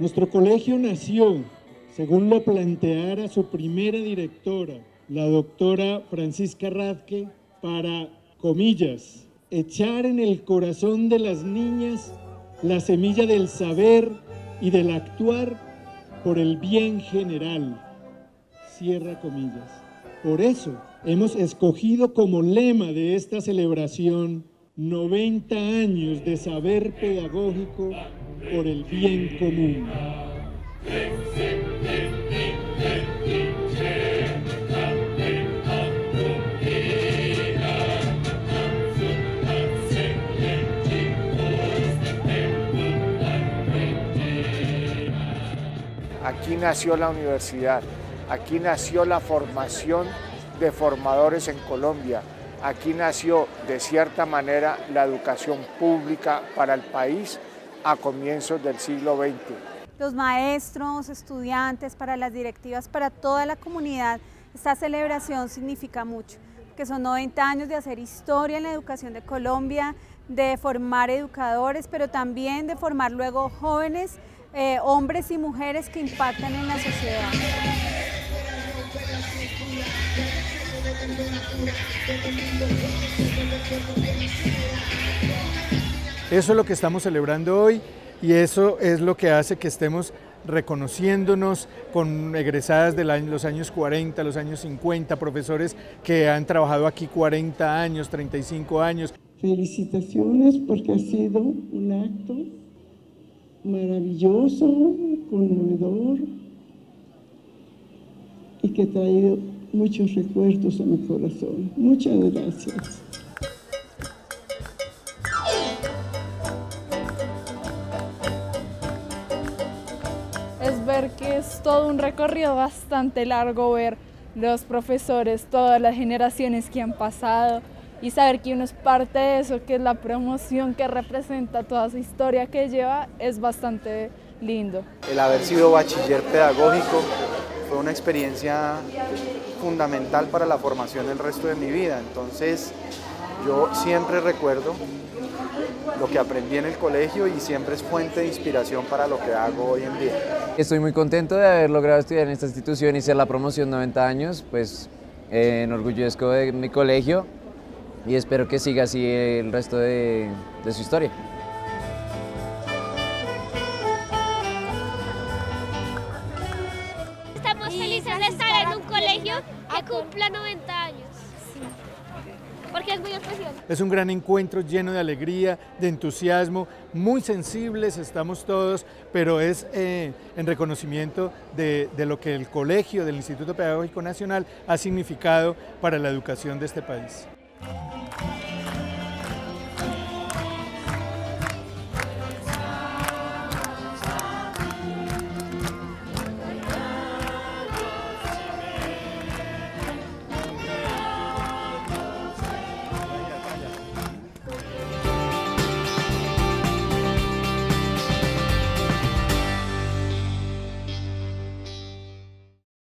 Nuestro colegio nació, según lo planteara su primera directora, la doctora Francisca Radke, para, comillas, echar en el corazón de las niñas la semilla del saber y del actuar por el bien general. Cierra comillas. Por eso hemos escogido como lema de esta celebración 90 años de saber pedagógico por el bien común. Aquí nació la universidad, aquí nació la formación de formadores en Colombia, aquí nació de cierta manera la educación pública para el país a comienzos del siglo XX. Los maestros, estudiantes, para las directivas, para toda la comunidad, esta celebración significa mucho, que son 90 años de hacer historia en la educación de Colombia, de formar educadores, pero también de formar luego jóvenes eh, hombres y mujeres que impactan en la sociedad. Eso es lo que estamos celebrando hoy y eso es lo que hace que estemos reconociéndonos con egresadas de los años 40, los años 50, profesores que han trabajado aquí 40 años, 35 años. Felicitaciones porque ha sido un acto maravilloso, conmovedor y que ha traído muchos recuerdos a mi corazón. Muchas gracias. Es ver que es todo un recorrido bastante largo, ver los profesores, todas las generaciones que han pasado, y saber que uno es parte de eso, que es la promoción que representa toda su historia que lleva, es bastante lindo. El haber sido bachiller pedagógico fue una experiencia fundamental para la formación del resto de mi vida, entonces yo siempre recuerdo lo que aprendí en el colegio y siempre es fuente de inspiración para lo que hago hoy en día. Estoy muy contento de haber logrado estudiar en esta institución y ser la promoción 90 años, pues eh, enorgullezco de mi colegio y espero que siga así el resto de, de su historia. Estamos felices de estar en un colegio que cumpla 90 años. Porque es muy especial. Es un gran encuentro lleno de alegría, de entusiasmo, muy sensibles estamos todos, pero es eh, en reconocimiento de, de lo que el colegio del Instituto Pedagógico Nacional ha significado para la educación de este país.